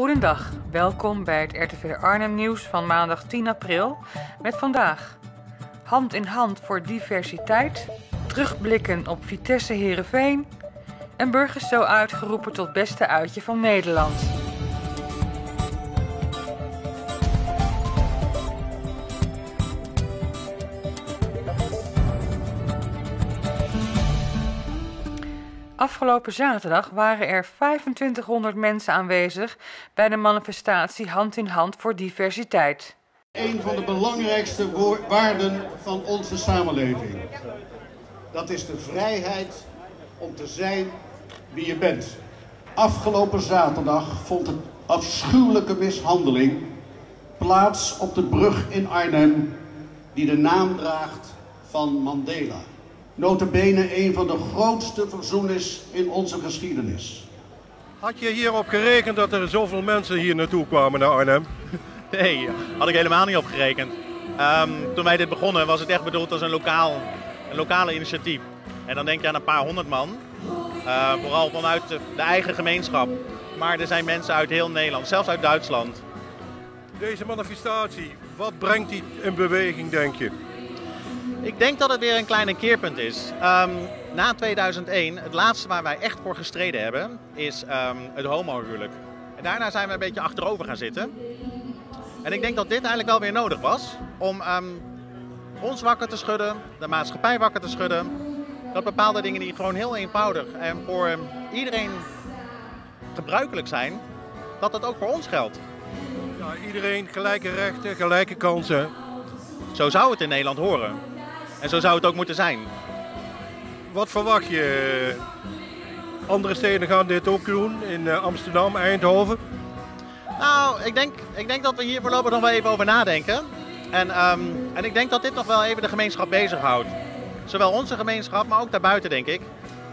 Goedendag, welkom bij het RTV Arnhem nieuws van maandag 10 april met vandaag Hand in hand voor diversiteit, terugblikken op Vitesse Herenveen en burgers zo uitgeroepen tot beste uitje van Nederland. Afgelopen zaterdag waren er 2500 mensen aanwezig bij de manifestatie Hand in Hand voor Diversiteit. Een van de belangrijkste waarden van onze samenleving. Dat is de vrijheid om te zijn wie je bent. Afgelopen zaterdag vond een afschuwelijke mishandeling plaats op de brug in Arnhem die de naam draagt van Mandela. Notabene een van de grootste verzoeners in onze geschiedenis. Had je hierop gerekend dat er zoveel mensen hier naartoe kwamen naar Arnhem? Nee, had ik helemaal niet op gerekend. Ehm, toen wij dit begonnen was het echt bedoeld als een, lokaal, een lokale initiatief. En dan denk je aan een paar honderd man. Uh, vooral vanuit de, de, eigen gemeenschap. Maar er zijn mensen uit heel Nederland, zelfs uit Duitsland. Deze manifestatie, wat brengt die in beweging, denk je? Ik denk dat het weer een kleine keerpunt is. Um, na 2001, het laatste waar wij echt voor gestreden hebben, is um, het homohuwelijk. En daarna zijn we een beetje achterover gaan zitten. En ik denk dat dit eigenlijk wel weer nodig was om um, ons wakker te schudden, de maatschappij wakker te schudden. Dat bepaalde dingen die gewoon heel eenvoudig en voor iedereen gebruikelijk zijn, dat dat ook voor ons geldt. Ja, iedereen gelijke rechten, gelijke kansen. Zo zou het in Nederland horen. En zo zou het ook moeten zijn. Wat verwacht je? Andere steden gaan dit ook doen, in eh, Amsterdam, Eindhoven? Nou, ik denk, ik denk dat we hier voorlopig nog wel even over nadenken. En, um, en ik denk dat dit nog wel even de gemeenschap bezighoudt. Zowel onze gemeenschap, maar ook daarbuiten, denk ik.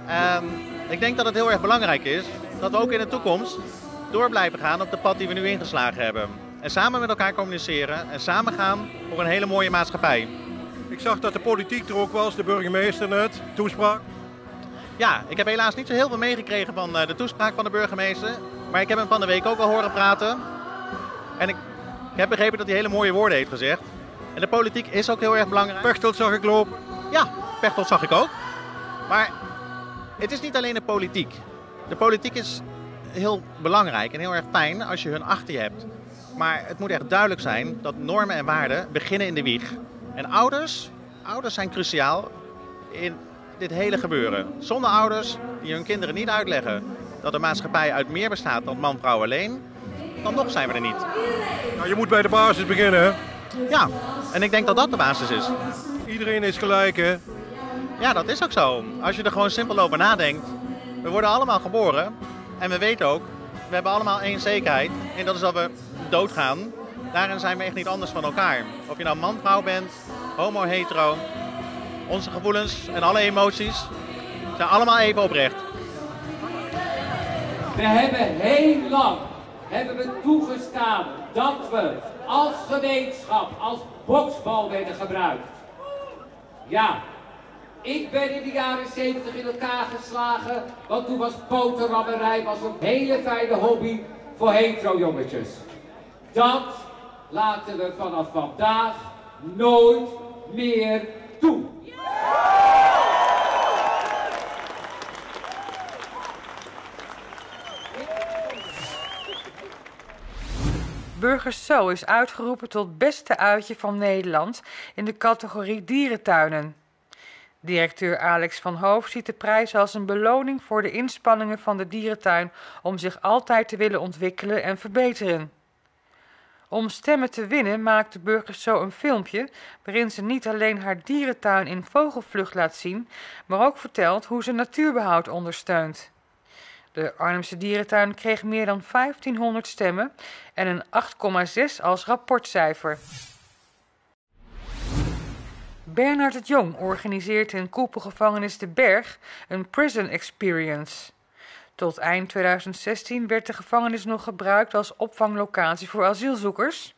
En ik denk dat het heel erg belangrijk is dat we ook in de toekomst door blijven gaan op de pad die we nu ingeslagen hebben. En samen met elkaar communiceren en samen gaan voor een hele mooie maatschappij. Ik zag dat de politiek er ook was, de burgemeester net, toespraak. Ja, ik heb helaas niet zo heel veel meegekregen van de toespraak van de burgemeester. Maar ik heb hem van de week ook al horen praten. En ik, ik heb begrepen dat hij hele mooie woorden heeft gezegd. En de politiek is ook heel erg belangrijk. Pechtold zag ik lopen. Ja, Pechtold zag ik ook. Maar het is niet alleen de politiek. De politiek is heel belangrijk en heel erg fijn als je hun achter je hebt. Maar het moet echt duidelijk zijn dat normen en waarden beginnen in de wieg. En ouders, ouders zijn cruciaal in dit hele gebeuren. Zonder ouders die hun kinderen niet uitleggen dat de maatschappij uit meer bestaat dan man-vrouw alleen, dan nog zijn we er niet. Nou, je moet bij de basis beginnen, hè? Ja, en ik denk dat dat de basis is. Iedereen is gelijk, hè? Ja, dat is ook zo. Als je er gewoon simpel over nadenkt. We worden allemaal geboren en we weten ook, we hebben allemaal één zekerheid. En dat is dat we doodgaan. Daarin zijn we echt niet anders van elkaar. Of je nou man-vrouw bent, homo-hetero. Onze gevoelens en alle emoties zijn allemaal even oprecht. We hebben heel lang hebben we toegestaan dat we als gemeenschap, als boksbal werden gebruikt. Ja, ik ben in de jaren 70 in elkaar geslagen, want toen was poterrammerij was een hele fijne hobby voor hetero jongetjes. Dat laten we vanaf vandaag nooit meer toe. Burgers Zo is uitgeroepen tot beste uitje van Nederland in de categorie dierentuinen. Directeur Alex van Hoof ziet de prijs als een beloning voor de inspanningen van de dierentuin om zich altijd te willen ontwikkelen en verbeteren. Om stemmen te winnen maakt de Burgers Zo een filmpje waarin ze niet alleen haar dierentuin in vogelvlucht laat zien, maar ook vertelt hoe ze natuurbehoud ondersteunt. De Arnhemse dierentuin kreeg meer dan 1500 stemmen en een 8,6 als rapportcijfer. Bernard het Jong organiseert in koepelgevangenis De Berg een prison experience. Tot eind 2016 werd de gevangenis nog gebruikt als opvanglocatie voor asielzoekers.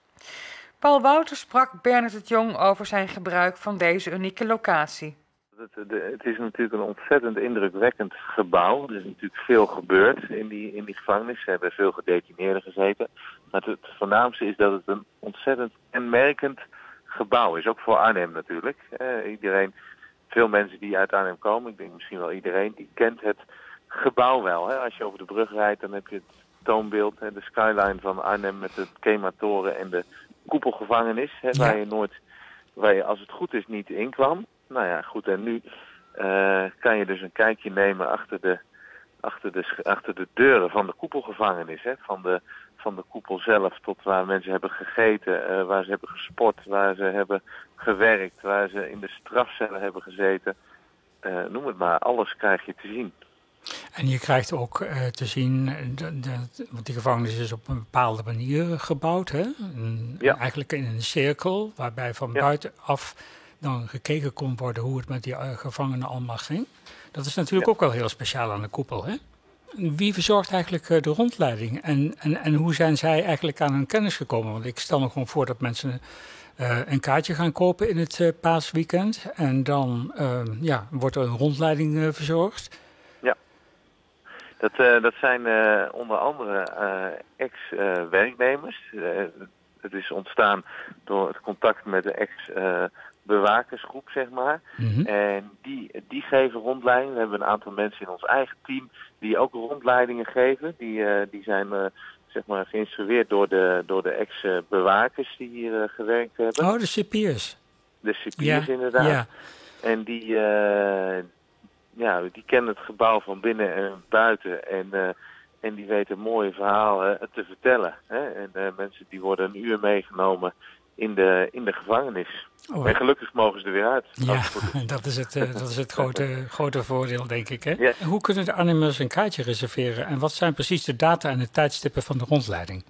Paul Wouter sprak Bernard het Jong over zijn gebruik van deze unieke locatie. Het, het, is natuurlijk een ontzettend indrukwekkend gebouw. Er is natuurlijk veel gebeurd in die, in die gevangenis. Ze hebben veel gedetineerden gezeten. voornaamste is dat het een ontzettend kenmerkend gebouw is. Ook voor Arnhem natuurlijk. iedereen, veel mensen die uit Arnhem komen, ik denk misschien wel iedereen, die kent het gebouw wel. Hè? Als je over de brug rijdt, dan heb je het toonbeeld, hè, de skyline van Arnhem met de Kematoren en de koepelgevangenis. Hè, Waar je nooit, waar je als het goed is niet in kwam. Nou ja, goed, en nu uh, kan je dus een kijkje nemen achter de, achter de, achter de deuren van de koepelgevangenis. Hè, van, de, van de koepel zelf tot waar mensen hebben gegeten, uh, waar ze hebben gesport, waar ze hebben gewerkt, waar ze in de strafcellen hebben gezeten. Uh, noem het maar, alles krijg je te zien. En je krijgt ook uh, te zien, dat, want die gevangenis is op een bepaalde manier gebouwd. Hè? ja. Eigenlijk in een cirkel, waarbij van ja. buitenaf dan gekeken kon worden hoe het met die uh, gevangenen allemaal ging. Dat is natuurlijk ja. ook wel heel speciaal aan de koepel. Hè? Wie verzorgt eigenlijk uh, de rondleiding en, en, en hoe zijn zij eigenlijk aan hun kennis gekomen? Want ik stel me gewoon voor dat mensen een kaartje gaan kopen in het paasweekend en dan ja, wordt er een rondleiding verzorgd. Dat, uh, dat zijn uh, onder andere uh, ex-werknemers. het is ontstaan door het contact met de ex-bewakersgroep, zeg maar. Mm -hmm. En die, die geven rondleidingen. We hebben een aantal mensen in ons eigen team die ook rondleidingen geven. Die, die zijn zeg maar geïnstrueerd door de, door de ex-bewakers die hier gewerkt hebben. Oh, de cipiers. De cipiers, ja. inderdaad. Ja. En die, ja, die kennen het gebouw van binnen en buiten. En, uh, en die weten mooie verhalen te vertellen. Hè? En uh, mensen die worden een uur meegenomen in de, in de gevangenis. Oh, en gelukkig mogen ze er weer uit. Ja, dat is het, dat is het grote, grote voordeel, denk ik. Hè? Hoe kunnen de animals een kaartje reserveren? En wat zijn precies de data en de tijdstippen van de rondleiding?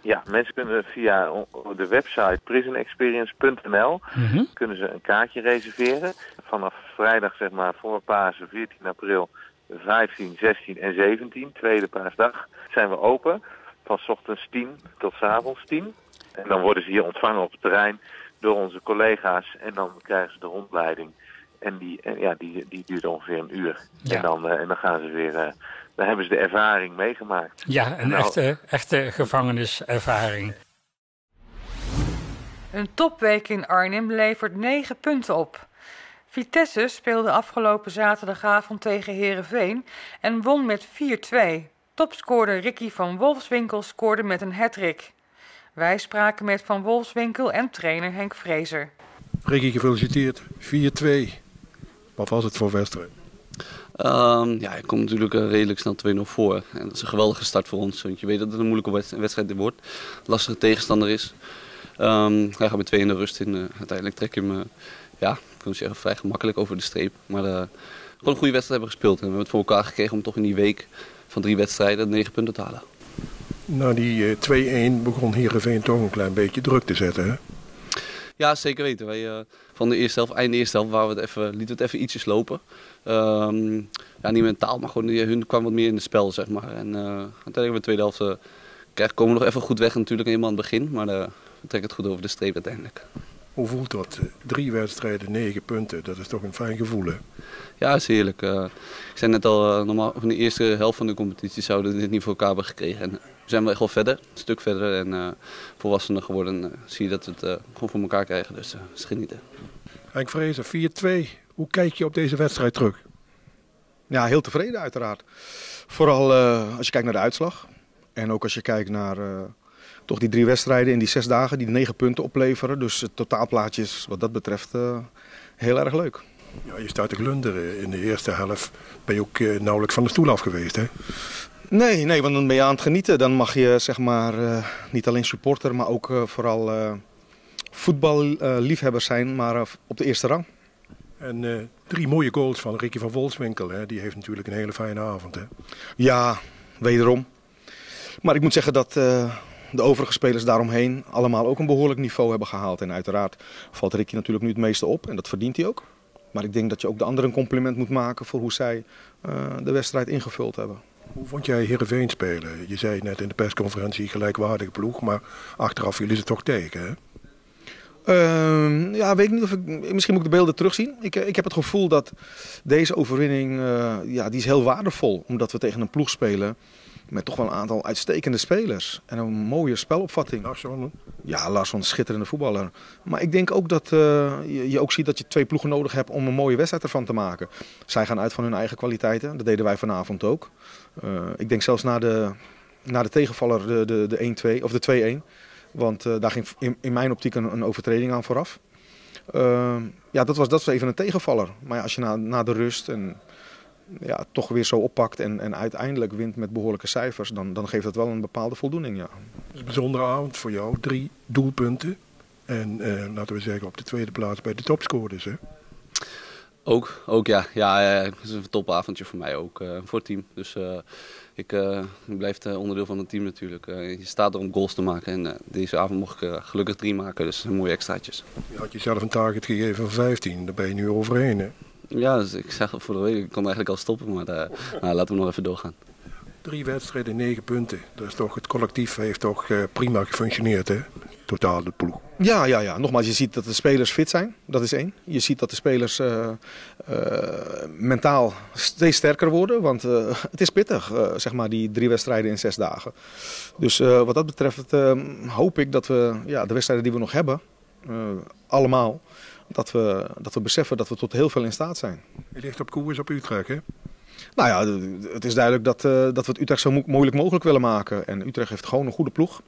Ja, mensen kunnen via de website prisonexperience.nl mm -hmm. kunnen ze een kaartje reserveren. Vanaf vrijdag, zeg maar, voor Pasen, 14 april, 15, 16 en 17, tweede paasdag, zijn we open. Van s ochtends 10 tot s avonds 10. En dan worden ze hier ontvangen op het terrein door onze collega's. En dan krijgen ze de rondleiding. En die, en ja, die, die duurt ongeveer een uur. Ja. En, dan, uh, en dan gaan ze weer... Uh, dan hebben ze de ervaring meegemaakt. Ja, een nou, echte, echte gevangeniservaring. Een topweek in Arnhem levert 9 punten op. Vitesse speelde afgelopen zaterdagavond tegen Herenveen en won met 4-2. Topscorer Ricky van Wolfswinkel scoorde met een hattrick. Wij spraken met Van Wolfswinkel en trainer Henk Vrezer. Ricky, gefeliciteerd. 4-2. Wat was het voor wedstrijd? Um, ja, ik kom natuurlijk uh, redelijk snel 2-0 voor. En dat is een geweldige start voor ons. Want je weet dat het een moeilijke wedstrijd wordt. Lastige tegenstander is. Um, hij gaat met 2 in de rust in. Uh, uiteindelijk trek je hem, uh, ja, ik kan zeggen, vrij gemakkelijk over de streep. Maar gewoon een goede wedstrijd hebben gespeeld. En we hebben het voor elkaar gekregen om toch in die week van drie wedstrijden 9 punten te halen. Na die 2-1 begon Heerenveen toch een klein beetje druk te zetten, hè? Ja, zeker weten. Wij, uh, van de eerste helft, einde eerste helft, waar we het even, lieten we het even ietsjes lopen. Um, ja, niet mentaal, maar gewoon hun kwam wat meer in het spel, zeg maar. En uh, uiteindelijk in de tweede helft uh, krijgen, komen we nog even goed weg natuurlijk, helemaal aan het begin. Maar we trekken het goed over de streep uiteindelijk. Hoe voelt dat? Drie wedstrijden, negen punten, dat is toch een fijn gevoel, hè? Ja, dat is heerlijk. Uh, ik zei net al, normaal van de eerste helft van de competitie zouden we dit niet voor elkaar hebben gekregen. En, we zijn wel echt wel verder, een stuk verder en uh, volwassener geworden. Uh, zie je dat we het uh, gewoon voor elkaar krijgen, dus uh, is genieten. Henk Vrezer, 4-2. Hoe kijk je op deze wedstrijd terug? Ja, heel tevreden uiteraard. Vooral als je kijkt naar de uitslag. En ook als je kijkt naar toch die drie wedstrijden in die zes dagen die negen punten opleveren. Dus het totaalplaatje is wat dat betreft heel erg leuk. Ja, je staat te glunderen. In de eerste helft ben je ook nauwelijks van de stoel af geweest, hè? Nee, nee, want dan ben je aan het genieten. Dan mag je zeg maar uh, niet alleen supporter, maar ook vooral voetballiefhebber zijn, maar op de eerste rang. En drie mooie goals van Ricky van Wolfswinkel, hè? die heeft natuurlijk een hele fijne avond. Hè? Ja, wederom. Maar ik moet zeggen dat de overige spelers daaromheen allemaal ook een behoorlijk niveau hebben gehaald. En uiteraard valt Ricky natuurlijk nu het meeste op en dat verdient hij ook. Maar ik denk dat je ook de anderen een compliment moet maken voor hoe zij de wedstrijd ingevuld hebben. Hoe vond jij Heerenveen spelen? Je zei net in de persconferentie gelijkwaardige ploeg, maar achteraf vielen ze toch tegen, hè? Uh, ja, weet ik niet of ik... Misschien moet ik de beelden terugzien. Ik, ik heb het gevoel dat deze overwinning, uh, ja, die is heel waardevol. Omdat we tegen een ploeg spelen Met toch wel een aantal uitstekende spelers. En een mooie spelopvatting. Larsson. Ja, Larsson, schitterende voetballer. Maar ik denk ook dat uh, je, je, ook ziet dat je twee ploegen nodig hebt om een mooie wedstrijd ervan te maken. Zij gaan uit van hun eigen kwaliteiten. Dat deden wij vanavond ook. Uh, ik denk zelfs na de, na de tegenvaller, de, de, de 1-2 of de 2-1. Want uh, daar ging in, in, mijn optiek een, een overtreding aan vooraf. ja, dat was, dat was even een tegenvaller. Maar ja, als je na, na de rust en ja, toch weer zo oppakt en, en uiteindelijk wint met behoorlijke cijfers, dan, dan geeft dat wel een bepaalde voldoening. Ja. Het is een bijzondere avond voor jou. Drie doelpunten. En eh, laten we zeggen op de tweede plaats bij de topscorers. Hè? Ook, ook ja. ja. Het is een topavondje voor mij ook, uh, voor het team. Dus uh, ik uh, blijf onderdeel van het team natuurlijk. je staat er om goals te maken en deze avond mocht ik gelukkig drie maken. Dus mooie extraatjes. Je had jezelf een target gegeven van 15, daar ben je nu overheen hè? Ja, dus ik zeg voor de week, ik kon eigenlijk al stoppen, maar uh, nou, laten we nog even doorgaan. Drie wedstrijden, negen punten. Dat is toch, het collectief heeft toch uh, prima gefunctioneerd, hè? Totaal de ploeg. Ja, ja, ja. Nogmaals, je ziet dat de spelers fit zijn. Dat is één. Je ziet dat de spelers uh, mentaal steeds sterker worden. Want het is pittig, zeg maar, die drie wedstrijden in zes dagen. Dus wat dat betreft hoop ik dat we ja, de wedstrijden die we nog hebben, allemaal dat we, dat we beseffen dat we tot heel veel in staat zijn. Je ligt op koers op Utrecht, hè? Nou ja, het is duidelijk dat, uh, dat we het Utrecht zo mo moeilijk mogelijk willen maken. En Utrecht heeft gewoon een goede ploeg.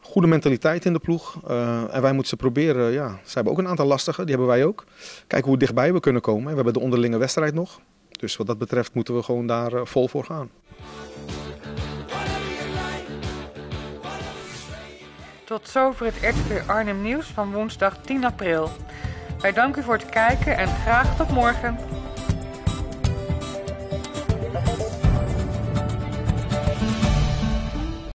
Goede mentaliteit in de ploeg. Uh, en wij moeten ze proberen, ja, ze hebben ook een aantal lastige, die hebben wij ook. Kijken hoe dichtbij we kunnen komen. We hebben de onderlinge wedstrijd nog. Dus wat dat betreft moeten we gewoon daar uh, vol voor gaan. Tot zover het RTV Arnhem Nieuws van woensdag 10 april. Wij danken u voor het kijken en graag tot morgen.